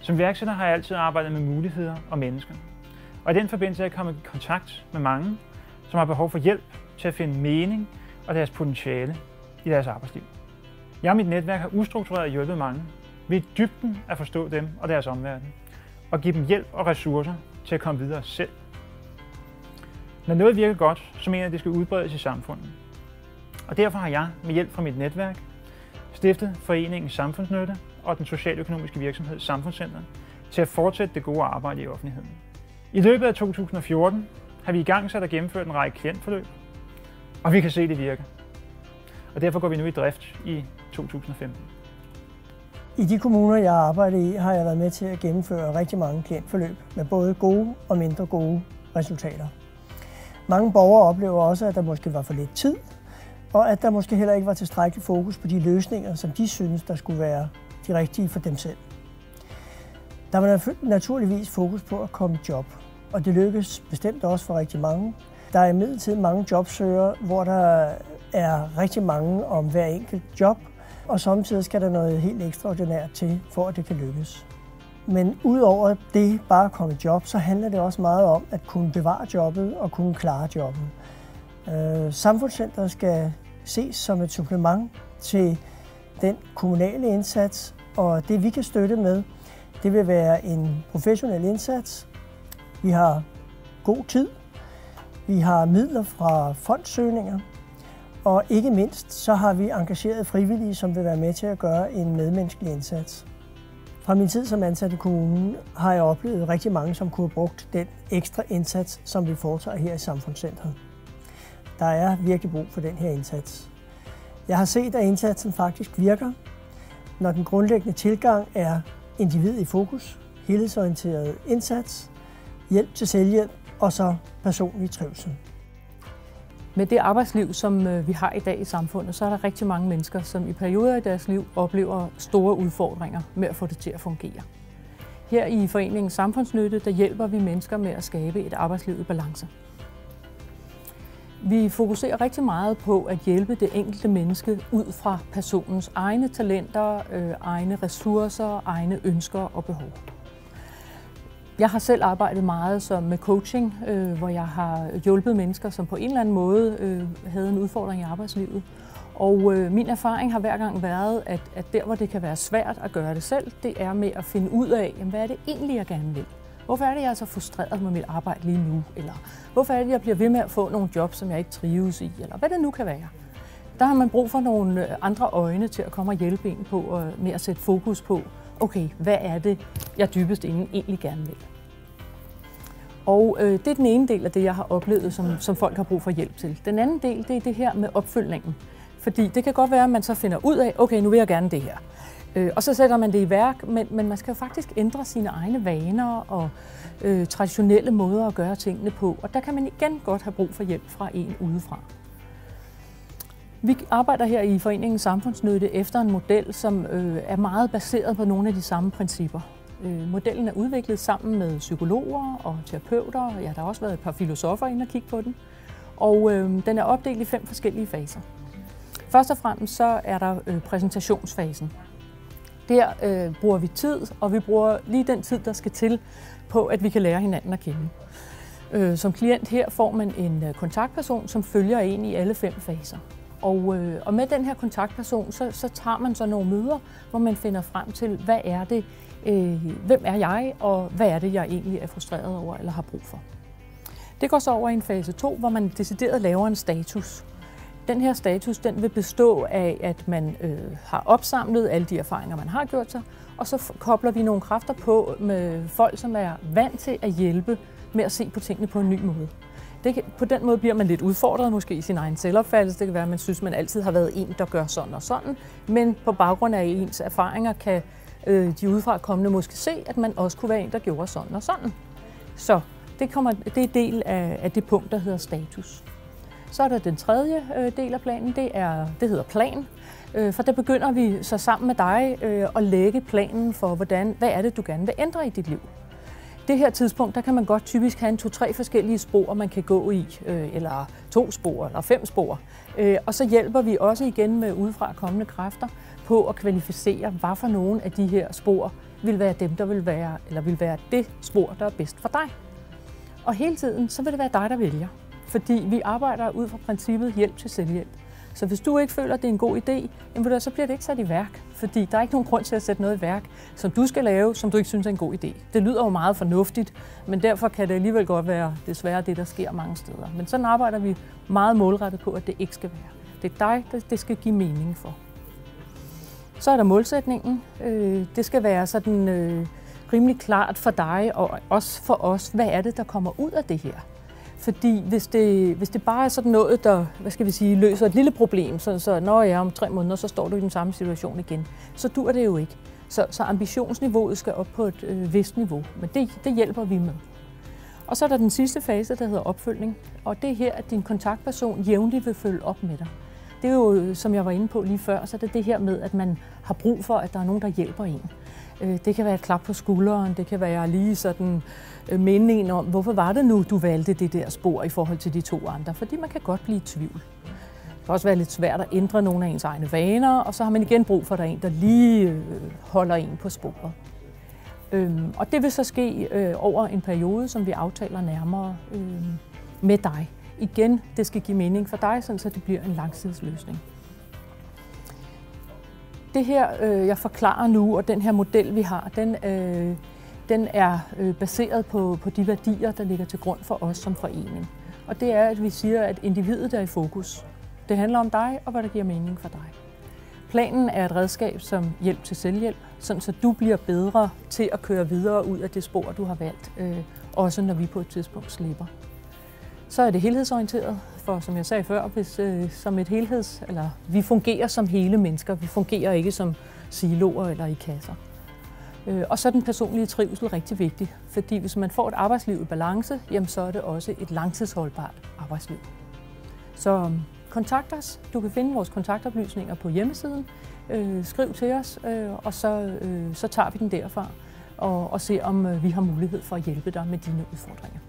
Som værksætter har jeg altid arbejdet med muligheder og mennesker. Og i den forbindelse er jeg kommet i kontakt med mange, som har behov for hjælp til at finde mening og deres potentiale i deres arbejdsliv. Jeg og mit netværk har ustruktureret hjulpet mange ved dybden at forstå dem og deres omverden, og give dem hjælp og ressourcer til at komme videre selv. Når noget virker godt, så mener jeg, at det skal udbredes i samfundet. Og derfor har jeg med hjælp fra mit netværk stiftet Foreningen Samfundsnytte og den socialøkonomiske virksomhed Samfundscenteret til at fortsætte det gode arbejde i offentligheden. I løbet af 2014 har vi i gang sat og gennemført en række klientforløb, og vi kan se, at det virker. Og derfor går vi nu i drift i 2015. I de kommuner, jeg arbejder i, har jeg været med til at gennemføre rigtig mange klientforløb med både gode og mindre gode resultater. Mange borgere oplever også, at der måske var for lidt tid, og at der måske heller ikke var tilstrækkelig fokus på de løsninger, som de synes, der skulle være de rigtige for dem selv. Der var naturligvis fokus på at komme i job, og det lykkes bestemt også for rigtig mange. Der er imidlertid mange jobsøgere, hvor der er rigtig mange om hver enkelt job, og samtidig skal der noget helt ekstraordinært til, for at det kan lykkes. Men udover det bare at komme i job, så handler det også meget om at kunne bevare jobbet og kunne klare jobbet. Øh, Samfundscenteret skal ses som et supplement til den kommunale indsats, og det vi kan støtte med, det vil være en professionel indsats. Vi har god tid, vi har midler fra fondsøgninger, og ikke mindst så har vi engageret frivillige, som vil være med til at gøre en medmenneskelig indsats. Fra min tid som ansat i kommunen har jeg oplevet rigtig mange, som kunne have brugt den ekstra indsats, som vi foretager her i Samfundscentret. Der er virkelig brug for den her indsats. Jeg har set, at indsatsen faktisk virker, når den grundlæggende tilgang er individ i fokus, helhedsorienteret indsats, hjælp til selvhjælp og så personlig trivsel. Med det arbejdsliv, som øh, vi har i dag i samfundet, så er der rigtig mange mennesker, som i perioder i deres liv oplever store udfordringer med at få det til at fungere. Her i Foreningen Samfundsnytte, der hjælper vi mennesker med at skabe et arbejdsliv i balance. Vi fokuserer rigtig meget på at hjælpe det enkelte menneske ud fra personens egne talenter, øh, egne ressourcer, egne ønsker og behov. Jeg har selv arbejdet meget som med coaching, øh, hvor jeg har hjulpet mennesker, som på en eller anden måde øh, havde en udfordring i arbejdslivet. Og øh, min erfaring har hver gang været, at, at der, hvor det kan være svært at gøre det selv, det er med at finde ud af, jamen, hvad er det egentlig, jeg gerne vil. Hvorfor er det, jeg er så frustreret med mit arbejde lige nu? Eller hvorfor er det, jeg bliver ved med at få nogle jobs, som jeg ikke trives i? Eller hvad det nu kan være. Der har man brug for nogle øh, andre øjne til at komme og hjælpe en på, og med at sætte fokus på, okay, hvad er det, jeg dybest inden egentlig gerne vil. Og øh, det er den ene del af det, jeg har oplevet, som, som folk har brug for hjælp til. Den anden del, det er det her med opfølgningen. Fordi det kan godt være, at man så finder ud af, okay, nu vil jeg gerne det her. Øh, og så sætter man det i værk, men, men man skal jo faktisk ændre sine egne vaner og øh, traditionelle måder at gøre tingene på. Og der kan man igen godt have brug for hjælp fra en udefra. Vi arbejder her i Foreningen Samfundsnytte efter en model, som øh, er meget baseret på nogle af de samme principper. Øh, modellen er udviklet sammen med psykologer og terapeuter, ja, der har også været et par filosofer inde og kigge på den. Og øh, den er opdelt i fem forskellige faser. Først og fremmest så er der øh, præsentationsfasen. Der øh, bruger vi tid, og vi bruger lige den tid, der skal til på, at vi kan lære hinanden at kende. Øh, som klient her får man en øh, kontaktperson, som følger en i alle fem faser. Og, øh, og med den her kontaktperson, så, så tager man så nogle møder, hvor man finder frem til, hvad er det, øh, hvem er jeg, og hvad er det, jeg egentlig er frustreret over eller har brug for. Det går så over i en fase 2, hvor man decideret laver en status. Den her status den vil bestå af, at man øh, har opsamlet alle de erfaringer, man har gjort sig, og så kobler vi nogle kræfter på med folk, som er vant til at hjælpe med at se på tingene på en ny måde. Det kan, på den måde bliver man lidt udfordret måske i sin egen selvopfattelse. Det kan være, at man synes, man altid har været en, der gør sådan og sådan. Men på baggrund af ens erfaringer kan øh, de udefra kommende måske se, at man også kunne være en, der gjorde sådan og sådan. Så det, kommer, det er del af, af det punkt, der hedder status. Så er der den tredje øh, del af planen, det, er, det hedder plan. Øh, for der begynder vi så sammen med dig øh, at lægge planen for, hvordan, hvad er det, du gerne vil ændre i dit liv. Det her tidspunkt, der kan man godt typisk have en to-tre forskellige spor, man kan gå i, øh, eller to spor, eller fem spor. Øh, og så hjælper vi også igen med udefra kommende kræfter på at kvalificere, hvad for nogle af de her spor vil være dem, der vil være, eller vil være det spor, der er bedst for dig. Og hele tiden, så vil det være dig, der vælger. Fordi vi arbejder ud fra princippet hjælp til selvhjælp. Så hvis du ikke føler, at det er en god idé, jamen, så bliver det ikke sat i værk. Fordi der er ikke nogen grund til at sætte noget i værk, som du skal lave, som du ikke synes er en god idé. Det lyder jo meget fornuftigt, men derfor kan det alligevel godt være desværre det, der sker mange steder. Men sådan arbejder vi meget målrettet på, at det ikke skal være. Det er dig, der det skal give mening for. Så er der målsætningen. Øh, det skal være sådan øh, rimelig klart for dig og også for os, hvad er det, der kommer ud af det her. Fordi hvis det, hvis det bare er sådan noget, der hvad skal vi sige, løser et lille problem, så, så når jeg om tre måneder, så står du i den samme situation igen, så dur det jo ikke. Så, så ambitionsniveauet skal op på et øh, vist niveau, men det, det hjælper vi med. Og så er der den sidste fase, der hedder opfølgning, og det er her, at din kontaktperson jævnligt vil følge op med dig. Det er jo, øh, som jeg var inde på lige før, så er det det her med, at man har brug for, at der er nogen, der hjælper en. Øh, det kan være et klap på skulderen, det kan være lige sådan øh, meningen om, hvorfor var det nu, du valgte det der spor i forhold til de to andre? Fordi man kan godt blive i tvivl. Det kan også være lidt svært at ændre nogle af ens egne vaner, og så har man igen brug for, at der er en, der lige øh, holder en på sporet. Øhm, og det vil så ske over en periode, som vi aftaler nærmere øhm, med dig. Igen, det skal give mening for dig, så det bliver en langtidsløsning det her, øh, jeg forklarer nu, og den her model, vi har, den, øh, den er øh, baseret på, på de værdier, der ligger til grund for os som forening. Og det er, at vi siger, at individet er i fokus. Det handler om dig, og hvad der giver mening for dig. Planen er et redskab som hjælp til selvhjælp, sådan så du bliver bedre til at køre videre ud af det spor, du har valgt, øh, også når vi på et tidspunkt slipper. Så er det helhedsorienteret, for som jeg sagde før, hvis, øh, som et helheds, eller vi fungerer som hele mennesker, vi fungerer ikke som siloer eller i kasser. Øh, og så er den personlige trivsel rigtig vigtig, fordi hvis man får et arbejdsliv i balance, jamen så er det også et langtidsholdbart arbejdsliv. Så øhm, kontakt os. Du kan finde vores kontaktoplysninger på hjemmesiden. Øh, skriv til os, øh, og så, øh, så tager vi den derfra og, og ser, om øh, vi har mulighed for at hjælpe dig med dine udfordringer.